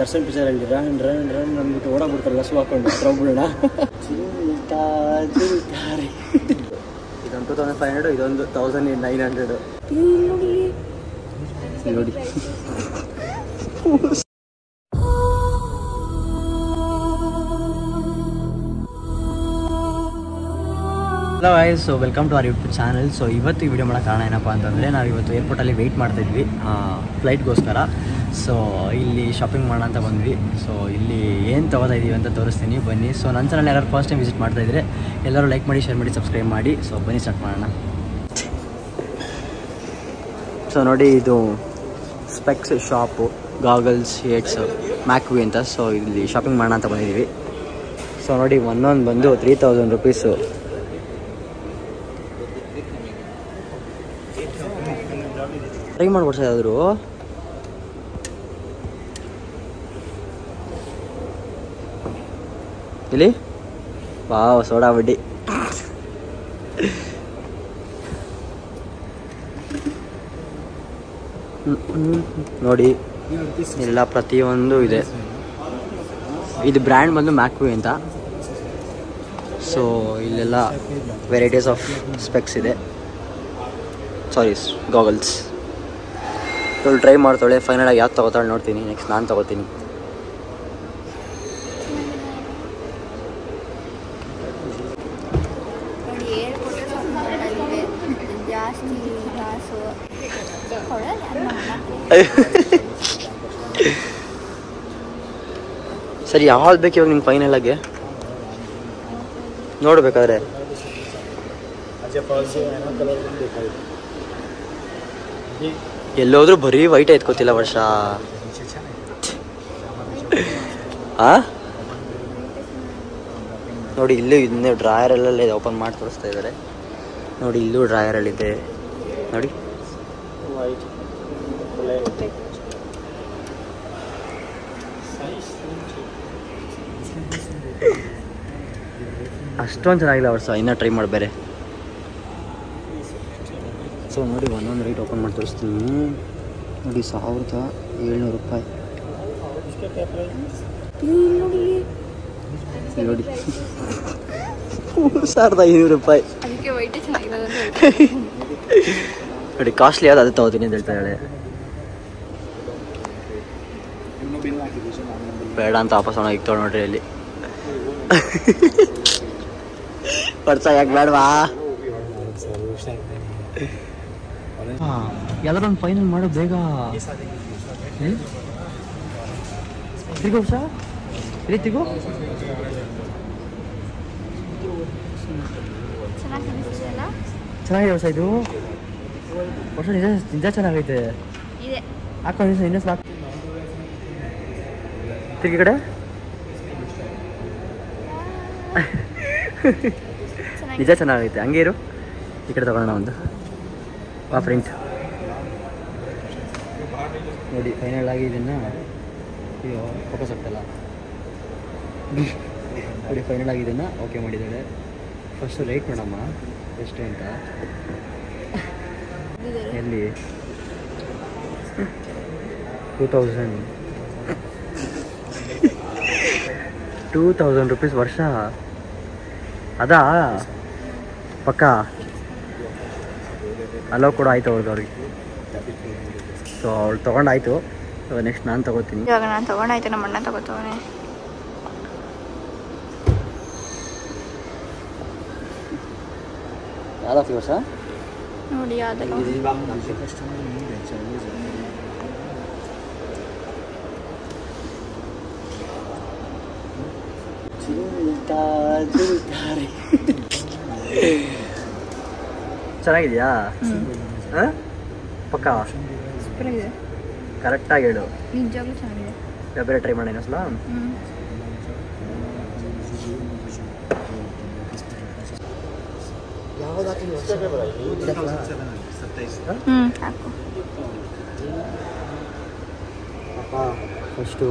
Darshan picture ಅಲ್ಲಿ run run run ಅಂದ್ಬಿಟ್ಟು ಓಡಾಗ್ಬಿಡ್ತಾರಲ್ಲ ಲಸು ಹಾಕೊಂಡು ಹತ್ರ ಹೋಗ್ಬಿಡೋಣ ಚಿಂತಾರೆ ಇದೊಂದು ಟೂ ತೌಸಂಡ್ ಫೈವ್ ಹಂಡ್ರೆಡ್ ಇದೊಂದು ತೌಸಂಡ್ ನೈನ್ ಹಂಡ್ರೆಡ್ ನೋಡಿ. Hello hi so welcome to our YouTube channel so ಇವತ್ತು ಈ ವಿಡಿಯೋ ಮಾಡೋ ಕಾರಣ ಏನಪ್ಪ ಅಂತಂದರೆ, ನಾವು ಇವತ್ತು ಏರ್ಪೋರ್ಟಲ್ಲಿ ವೆಯ್ಟ್ ಮಾಡ್ತಾಯಿದ್ವಿ ಫ್ಲೈಟ್ಗೋಸ್ಕರ ಸೊ ಇಲ್ಲಿ ಶಾಪಿಂಗ್ ಮಾಡೋಣ ಅಂತ ಬಂದ್ವಿ. ಸೊ ಇಲ್ಲಿ ಏನು ತೊಗೋತಾ ಇದ್ದೀವಿ ಅಂತ ತೋರಿಸ್ತೀನಿ. ಬನ್ನಿ. ಸೊ ನನ್ನ ಚಾನಲ್ ಯಾರು ಫಸ್ಟ್ ಟೈಮ್ ವಿಸಿಟ್ ಮಾಡ್ತಾ ಇದ್ರೆ, ಎಲ್ಲರೂ ಲೈಕ್ ಮಾಡಿ ಶೇರ್ ಮಾಡಿ ಸಬ್ಸ್ಕ್ರೈಬ್ ಮಾಡಿ. ಸೊ ಬನ್ನಿ ಸ್ಟಾರ್ಟ್ ಮಾಡೋಣ. ಸೊ ನೋಡಿ, ಇದು ಸ್ಪೆಕ್ಸ್ ಶಾಪು ಗಾಗಲ್ಸ್ ಶೇಡ್ಸ್ ಮ್ಯಾಕ್ವಿ ಅಂತ. ಸೊ ಇಲ್ಲಿ ಶಾಪಿಂಗ್ ಮಾಡೋಣ ಅಂತ ಬಂದಿದ್ದೀವಿ. ಸೊ ನೋಡಿ, ಒಂದೊಂದು ಬಂದು ತ್ರೀ ತೌಸಂಡ್ ರುಪೀಸು ಟ್ರೈ ಮಾಡ್ಬಿಡ್ಸ ಯಾವ್ದಾದ್ರು? ಇಲ್ಲಿ? ವಾವ್, ಸೋಡಾ ಬಡ್ಡಿ. ನೋಡಿ, ಎಲ್ಲ ಪ್ರತಿಯೊಂದು ಇದೆ. ಇದು ಬ್ರ್ಯಾಂಡ್ ಬಂದು ಮ್ಯಾಕ್ವಿ ಅಂತ. ಸೊ ಇಲ್ಲೆಲ್ಲ ವೆರೈಟೀಸ್ ಆಫ್ ಸ್ಪೆಕ್ಸ್ ಇದೆ. ಸಾರಿ ಗಾಗಲ್ಸ್ ಇವಳು ಟ್ರೈ ಮಾಡ್ತಾಳೆ ಫೈನಲ್ ಆಗಿ ಯಾವ್ದು ತಗೋತಾಳೆ ನೋಡ್ತೀನಿ ನೆಕ್ಸ್ಟ್ ನಾನು ತಗೋತೀನಿ. ಸರಿ ಯಾವ್ದು ಬೇಕು ಇವಾಗ ನಿಮ್ಗೆ ಫೈನಲ್ ಆಗಿ? ನೋಡ್ಬೇಕಾದ್ರೆ. ಎಲ್ಲೋದ್ರೂ ಬರೀ ವೈಟ್ ಎತ್ಕೋತಿಲ್ಲ ವರ್ಷ. ನೋಡಿ, ಇಲ್ಲೂ ಇನ್ನೇ ಡ್ರಾಯರಲ್ಲೆಲ್ಲ ಇದೆ ಓಪನ್ ಮಾಡಿ ತೋರಿಸ್ತಾ ಇದ್ದಾರೆ ನೋಡಿ, ಇಲ್ಲೂ ಡ್ರಾಯರಲ್ಲಿದೆ ನೋಡಿ. ಅಷ್ಟೊಂದು ಚೆನ್ನಾಗಿಲ್ಲ ವರ್ಷ, ಇನ್ನೂ ಟ್ರೈ ಮಾಡಿ ಬೇರೆ. ಸೊ ನೋಡಿ ಒಂದೊಂದು ರೇಟ್ ಓಪನ್ ಮಾಡಿ ತೋರಿಸ್ತೀನಿ. ನೋಡಿ ಸಾವಿರದ ಏಳ್ನೂರು ರೂಪಾಯಿ. ಇಲ್ಲಿ ನೋಡಿ. ಮೂರು ಸಾವಿರದ ಐನೂರು ರೂಪಾಯಿ. ನೋಡಿ ಕಾಸ್ಟ್ಲಿ ಯಾವ್ದು ಅದು ತಗೋತೀನಿ ಅಂತ ಹೇಳ್ತಾ ಇದ್ದಾಳೆ. ಬೇಡ ಅಂತ ವಾಪಸ್ ಅವನ ಈಗ ನೋಡ್ರಿ ಅಲ್ಲಿ ಪರ್ಸ ಯಾಕೆ ಬೇಡವಾ? ಯಾವ್ದಾರ ಒಂದು ಫೈನಲ್ ಮಾಡೋ ಬೇಗ. ತಿರುಗೋ ವರ್ಷ ತಿರ್ಗೋ. ಚೆನ್ನಾಗಿ ಕಾಣಿಸ್ತಿದೆಯಲ್ಲ ಚೆನ್ನಾಗಿದೆ ವರ್ಷ ಇದು? ವರ್ಷ ನಿಜ ನಿಜ ಚೆನ್ನಾಗೈತೆ. ಇದೆ. ಹಾಕೋ ನಿಜ ಇನ್ನೂ ಸಾಕು ತಿರ್ಗಿ ಕಡೆ. ನಿಜ ಚೆನ್ನಾಗೈತೆ. ಹಂಗೆ ಇರು. ಈ ಕಡೆ ತಗೊಳ್ಳೋಣ ಒಂದು. ವಾ ಫ್ರೆಂಡ್ಸ್ ನೋಡಿ ಫೈನಲ್ ಆಗಿ ಇದನ್ನು ಅಯ್ಯೋ ಫೋಕಸ್ ಆಗ್ತಲ್ಲ. ನೋಡಿ ಫೈನಲ್ ಆಗಿ ಇದನ್ನು ಓಕೆ ಮಾಡಿದ್ದಾಳೆ ಫಸ್ಟು ರೇಟ್ ನೋಡಮ್ಮ ಎಷ್ಟು ಅಂತ. ಎಲ್ಲಿ? Two thousand two thousand rupees ವರ್ಷ. ಅದಾ? ಪಕ್ಕ? ಅಲೋ ಕೂಡ ಆಯ್ತು ಅವ್ರಿಗೆ ಅವ್ರಿಗೆ. ಸೊ ಅವ್ಳು ತೊಗೊಂಡಾಯ್ತು ನೆಕ್ಸ್ಟ್ ನಾನು ತಗೋತೀನಿ. ಇವಾಗ ನಾನು ತಗೊಂಡಾಯ್ತು ನಮ್ಮ ಅಣ್ಣ ತಗೋತವನೆ. ಯಾವ್ದು ವರ್ಷ ನೋಡಿ ಯಾವ್ದಲ್ಲ. ಪಕ್ಕ ಸೂಪರ್ ಆಗಿದೆ ಕರೆಕ್ಟಾಗಿ ಹೇಳು. ಬೇರೆ ಟ್ರೈ ಮಾಡಿ ಇನ್ನೊಂದ್ಸಲ? ಹ್ಞೂ ಹ್ಞೂ first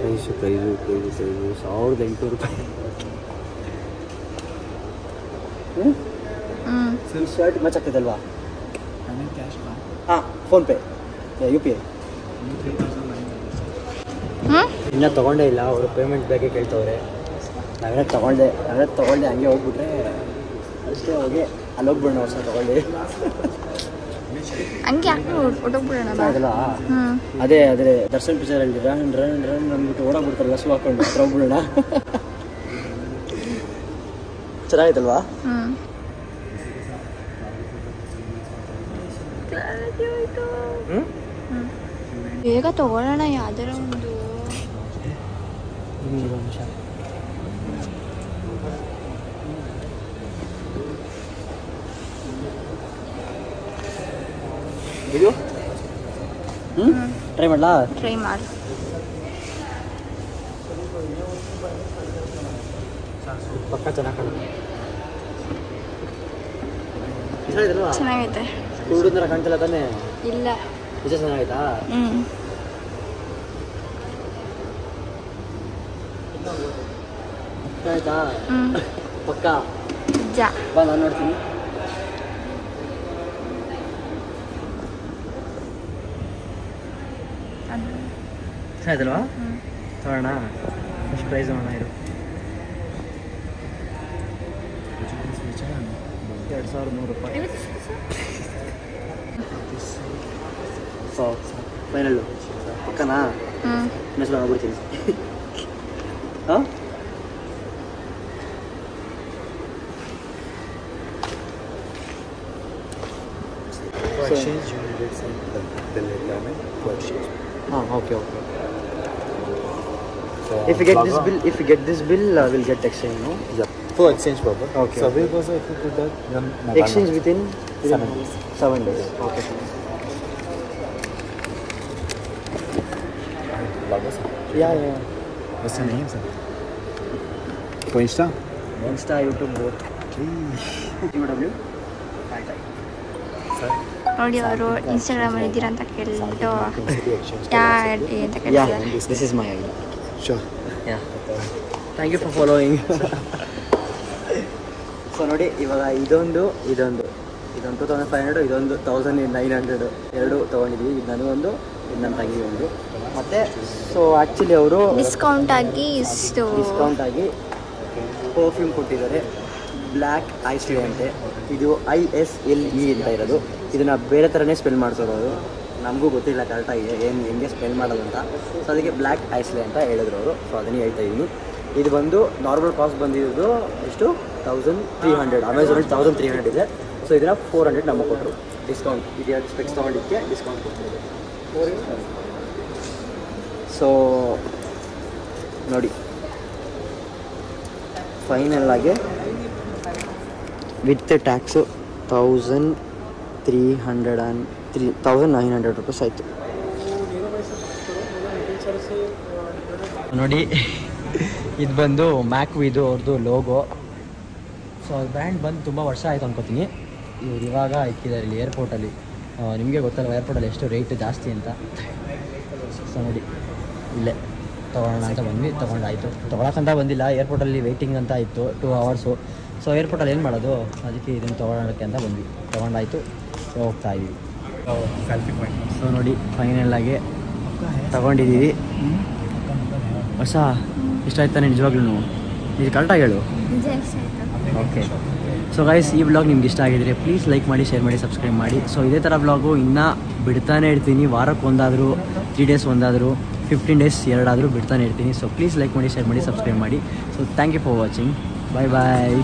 price price price price ಸಾವಿರದ ಎಂಟುನೂರು ರೂಪಾಯಿ. ಹ್ಞೂ ಶರ್ಟ್ ಮ್ಯಾಚ್ ಆಗ್ತದಲ್ವಾ ಹಾಂ ಫೋನ್ಪೇ ಯು ಪಿ ಐ ಇನ್ನೂ ತೊಗೊಂಡೇ ಇಲ್ಲ ಅವರು ಪೇಮೆಂಟ್ ಬೇಕೆ ಕೇಳ್ತವ್ರೆ. ನಾವೇನೋ ತೊಗೊಂಡೆ ನಾವೇನೋ ತೊಗೊಂಡೆ ಹಂಗೆ ಹೋಗ್ಬಿಟ್ರೆ ಅಷ್ಟೇ ಹೋಗಿ ಅಲ್ಲಿ ಹೋಗ್ಬಿಡೋಣ ವರ್ಷ ತೊಗೊಂಡು. ಹಂಗೆ ಆಗಲ್ಲ ಅದೇ ಅದೇ ದರ್ಶನ್ ಪಿಕ್ಚರಲ್ಲಿ ರನ್ ರನ್ ರನ್ ಅಂದ್ಬಿಟ್ಟು ಓಡೋಗ್ಬಿಡ್ತಾರೆ ಸು ಹಾಕೊಂಡು ಹೋಗ್ಬಿಡೋಣ. ಚೆನ್ನಾಗಿತ್ತಲ್ವಾ ಹ್ಞೂ ಹ್ಞೂ ಬೇಗ ತಗೊಳ್ಳೋಣ ಯಾವ್ದಾರ ಒಂದು ನಿಮಿಷ ಇದು ಹ್ಞೂ ಟ್ರೈ ಮಾಡಲಾ ಟ್ರೈ ಮಾಡಿ ಪಕ್ಕ ಚೆನ್ನಾಗಿ ಕಾಣುತ್ತೆ ಚೆನ್ನಾಗಿದಲ್ವಾ ಚೆನ್ನಾಗೈತೆ ಕುರುಡಿನ ಕಾಣ್ತಿಲ್ಲ ತಾನೆ? ಇಲ್ಲ. ನಿಜ ಚೆನ್ನಾಗಾಯ್ತಾ? ಆಯ್ತಾ ಪಕ್ಕ? ನಿಜ ಬಾ ನಾನು ನೋಡ್ತೀನಿ. ಆಯ್ತಲ್ವಾ ನೋಡೋಣ. ಎಷ್ಟು ಪ್ರೈಸ್ ನೋಡೋಣ ಇದು ಎರಡು ಸಾವಿರದ ನೂರು ರೂಪಾಯಿ. そうファイナルだかな皆様覚えてるあ If you get this Baba- bill, if you get this bill, uh, we'll get exchange, no? yeah, for exchange purpose. Okay, So, okay. we also if you put that, then Exchange within Seven days. Seven days. Okay. Baba, sir. Yeah, yeah. What's your name, sir? For Insta? Insta, YouTube, both. UW. Sir. ನೋಡಿ ಅವರು ಇನ್ಸ್ಟಾಗ್ರಾಮಲ್ಲಿ ಇದ್ದೀರಾ ಅಂತ ಕೇಳ್ಬಿಟ್ಟು Consider exchange. ಯಾ ID ಅಂತ Yeah, ಕೇಳ್ತಾರೆ this is my ID. Sure. Yeah. Thank you for following. So ನೋಡಿ ಇವಾಗ ಇದೊಂದು ಇದೊಂದು. ಇದೊಂದು ಟೂ ತೌಸಂಡ್ ಫೈವ್ ಹಂಡ್ರೆಡ್ ಇದೊಂದು ತೌಸಂಡ್ ನೈನ್ ಹಂಡ್ರೆಡ್ ಎರಡು ತೊಗೊಂಡಿದ್ವಿ. ಇದು ನನಗೊಂದು ಇದು ನನ್ನ ತಂಗಿ ಒಂದು. ಮತ್ತು ಸೊ ಆ್ಯಕ್ಚುಲಿ ಅವರು ಡಿಸ್ಕೌಂಟ್ ಆಗಿ ಇಷ್ಟು ಡಿಸ್ಕೌಂಟ್ ಆಗಿ ಪರ್ಫ್ಯೂಮ್ ಕೊಟ್ಟಿದ್ದಾರೆ. ಬ್ಲ್ಯಾಕ್ ಐ ಅಂತೆ. ಇದು ಐ ಎಸ್ ಎಲ್ ಇ ಅಂತ ಇರೋದು. ಇದನ್ನು ಬೇರೆ ಥರನೇ ಸ್ಪೆಲ್ ಮಾಡ್ತಿರೋದು ನಮಗೂ ಗೊತ್ತಿಲ್ಲ ಕರೆಕ್ಟಾಗಿ ಏನು ಹೆಂಗೆ ಸ್ಪೆಲ್ ಮಾಡೋದು ಅಂತ. ಸೊ ಅದಕ್ಕೆ ಬ್ಲ್ಯಾಕ್ ಐಸ್ಲೆ ಅಂತ ಹೇಳಿದ್ರು ಅವರು. ಸೊ ಅದನ್ನೇ ಹೇಳ್ತಾ ಇದ್ದೀನಿ. ಇದು ಬಂದು ನಾರ್ಮಲ್ ಕಾಸ್ಟ್ ಬಂದಿರೋದು ಎಷ್ಟು? ತೌಸಂಡ್ ತ್ರೀ ಹಂಡ್ರೆಡ್ ಅಮೆಝಾನಲ್ಲಿ ತೌಸಂಡ್ ತ್ರೀ ಹಂಡ್ರೆಡ್ ಇದೆ. ಸೊ ಇದನ್ನ ಫೋರ್ ಹಂಡ್ರೆಡ್ ನಮಗೆ ಕೊಟ್ಟರು ಡಿಸ್ಕೌಂಟ್ ಇದೆರಡು ಸ್ಪೆಕ್ಸ್ ತೊಗೊಂಡಿದ್ದಕ್ಕೆ ಡಿಸ್ಕೌಂಟ್ ಕೊಟ್ಟರು ಸೊ ನೋಡಿ. ಫೈನಲ್ ಆಗಿ with tax thousand three hundred and three thousand nine hundred rupees ಆಯಿತು. ನೋಡಿ, ಇದು ಬಂದು ಮ್ಯಾಕ್ ಇದು ಅವ್ರದ್ದು ಲೋಗೋ ಸೊ ಬ್ರ್ಯಾಂಡ್ ಬಂದು ತುಂಬ ವರ್ಷ ಆಯಿತು ಅನ್ಕೋತೀನಿ. ಇವ್ರು ಇವಾಗ ಇಕ್ಕಿದ್ದಾರೆ ಇಲ್ಲಿ ಏರ್ಪೋರ್ಟಲ್ಲಿ ನಿಮಗೆ ಗೊತ್ತಲ್ಲ ಏರ್ಪೋರ್ಟಲ್ಲಿ ಎಷ್ಟು ರೇಟ್ ಜಾಸ್ತಿ ಅಂತ? ಸೊ ನೋಡಿ, ಇಲ್ಲೇ. ತೊಗೊಳ್ಳೋಣ ಅಂತ ಬಂದ್ವಿ ತೊಗೊಂಡಾಯಿತು ತೊಗೊಳಕ್ಕಂತ ಬಂದಿಲ್ಲ ಏರ್ಪೋರ್ಟಲ್ಲಿ ವೆಯ್ಟಿಂಗ್ ಅಂತ ಇತ್ತು ಟೂ ಅವರ್ಸು ಸೊ ಏರ್ಪೋರ್ಟಲ್ಲಿ ಏನು ಮಾಡೋದು? ಅದಕ್ಕೆ ಇದನ್ನು ತೊಗೊಳೋಕ್ಕೆ ಅಂತ ಬಂದ್ವಿ. ತೊಗೊಂಡಾಯಿತು ಸೊ ಹೋಗ್ತಾ ಇದ್ದೀವಿ Selfie point. ಸೊ ನೋಡಿ ಫೈನಲ್ ಆಗಿ ತಗೊಂಡಿದ್ದೀವಿ. ಹೊಸ ಇಷ್ಟ ಆಯ್ತಾನೆ ನಿಜವಾಗ್ಲೂ ಇದು ಕರೆಕ್ಟಾಗಿ ಹೇಳು. ಓಕೆ ಸೊ ಗೈಸ್ ಈ ಬ್ಲಾಗ್ ನಿಮ್ಗೆ ಇಷ್ಟ ಆಗಿದ್ರೆ ಪ್ಲೀಸ್ ಲೈಕ್ ಮಾಡಿ ಶೇರ್ ಮಾಡಿ ಸಬ್ಸ್ಕ್ರೈಬ್ ಮಾಡಿ. ಸೊ ಇದೇ ಥರ ಬ್ಲಾಗು ಇನ್ನೂ ಬಿಡ್ತಾನೆ ಇರ್ತೀನಿ. ವಾರಕ್ಕೆ ಒಂದಾದರೂ ತ್ರೀ ಡೇಸ್ ಒಂದಾದರೂ ಫಿಫ್ಟೀನ್ ಡೇಸ್ ಎರಡಾದರೂ ಬಿಡ್ತಾನೆ ಇರ್ತೀನಿ. ಸೊ ಪ್ಲೀಸ್ ಲೈಕ್ ಮಾಡಿ ಶೇರ್ ಮಾಡಿ ಸಬ್ಸ್ಕ್ರೈಬ್ ಮಾಡಿ. So thank you for watching bye bye